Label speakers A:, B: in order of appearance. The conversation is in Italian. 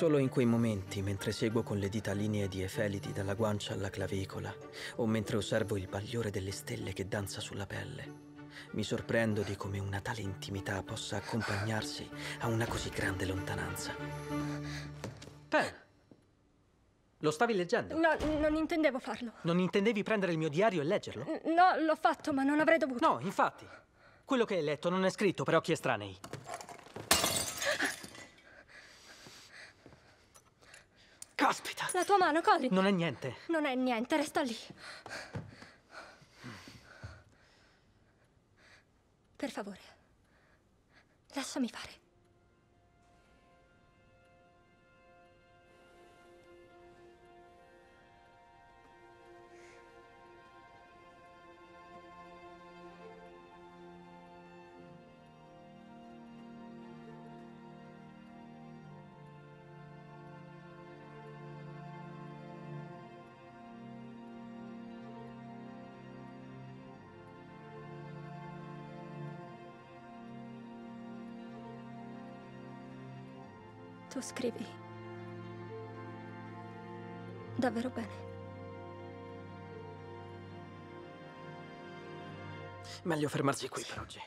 A: Solo in quei momenti, mentre seguo con le dita linee di Efelidi dalla guancia alla clavicola, o mentre osservo il bagliore delle stelle che danza sulla pelle, mi sorprendo di come una tale intimità possa accompagnarsi a una così grande lontananza. Pen! Lo stavi leggendo?
B: No, non intendevo farlo.
A: Non intendevi prendere il mio diario e leggerlo?
B: No, l'ho fatto, ma non avrei dovuto.
A: No, infatti. Quello che hai letto non è scritto per occhi estranei. Caspita!
B: La tua mano, Colin.
A: Non è niente.
B: Non è niente, resta lì. Per favore, lasciami fare. Tu scrivi davvero bene.
A: Meglio fermarsi qui per oggi.